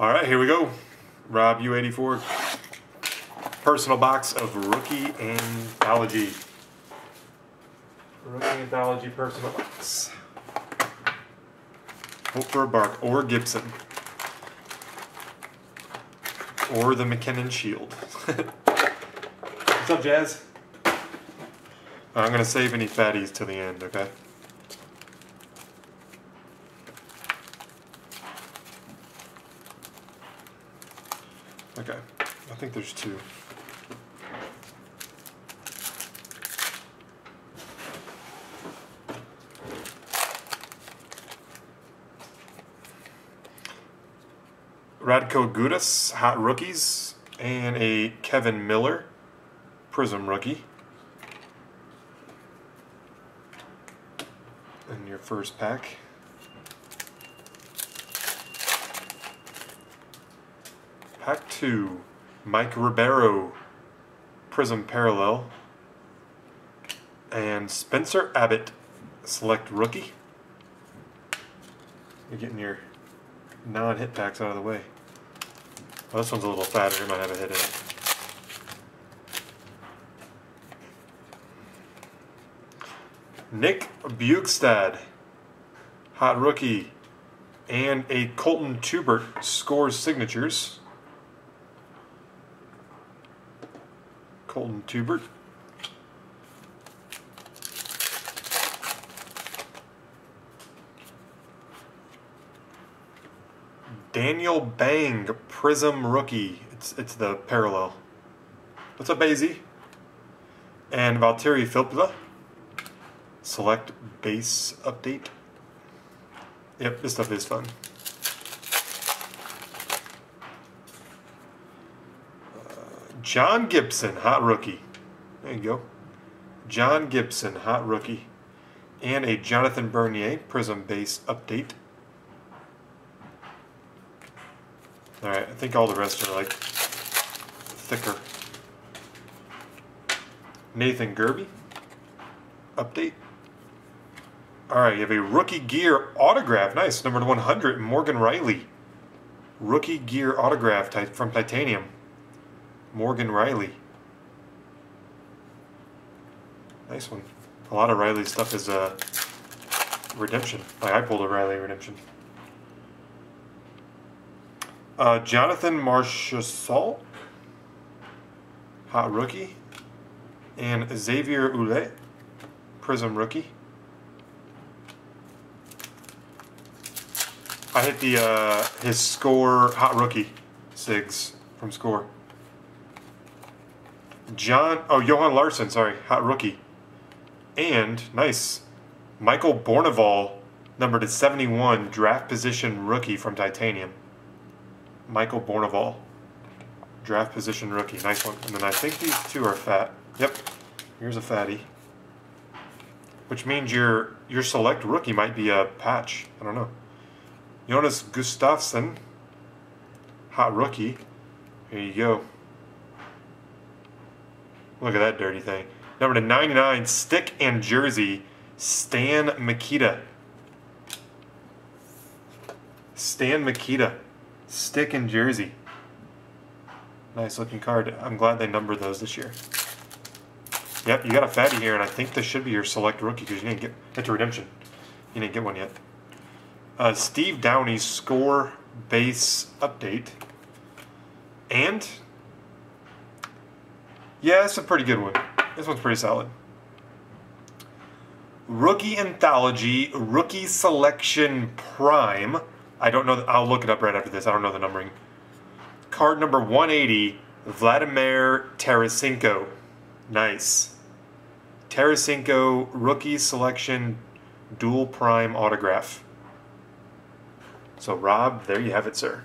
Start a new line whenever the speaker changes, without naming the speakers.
All right, here we go. Rob U84. Personal box of Rookie Anthology. Rookie Anthology personal box. Hope for a Barkov Gibson. Or the MacKinnon Shield. What's up, Jazz? I'm going to save any fatties to the end, okay? Okay, I think there's two. Radko Gudas, Hot Rookies, and a Kevin Miller, Prism Rookie. In your first pack. Pack 2, Mike Ribeiro, Prism Parallel, and Spencer Abbott, Select Rookie. You're getting your non-hit packs out of the way. Well, this one's a little fatter, it might have a hit in it. Nick Bjugstad, hot rookie, and a Colten Teubert scores signatures. Colten Teubert. Daniel Bang, Prism Rookie. It's it's the parallel. What's up, Basie? And Valtteri Filppula. Select base update. Yep, this stuff is fun. John Gibson, hot rookie. There you go. John Gibson, hot rookie. And a Jonathan Bernier Prism base update. Alright, I think all the rest are like thicker. Nathan Gerbe. Update. Alright, you have a rookie gear autograph. Nice. Number 100, Morgan Rielly. Rookie gear autograph type from Titanium. Morgan Rielly. Nice one. A lot of Rielly stuff is uh, redemption. Like I pulled a Rielly redemption. Uh, Jonathan Marchessault, hot rookie, and Xavier Ouellet, Prism rookie. I hit the uh, his score hot rookie Sigs from score. John oh Johan Larsson, sorry hot rookie, and nice Michael Bournival number to seventy one draft position rookie from Titanium. Michael Bournival. Draft position rookie. Nice one. And then I think these two are fat. Yep. Here's a fatty. Which means your your select rookie might be a patch. I don't know. Jonas Gustafsson. Hot rookie. Here you go. Look at that dirty thing. Number to 99, stick and jersey, Stan Mikita. Stan Mikita. Stick and Jersey. Nice looking card. I'm glad they numbered those this year. Yep, you got a fatty here, and I think this should be your select rookie because you didn't get it's a redemption. You didn't get one yet. Uh, Steve Downie's score base update. And yeah, it's a pretty good one. This one's pretty solid. Rookie Anthology Rookie Selection Prime. I don't know. I'll look it up right after this. I don't know the numbering. Card number 180, Vladimir Tarasenko. Nice. Tarasenko rookie selection dual prime autograph. So, Rob, there you have it, sir.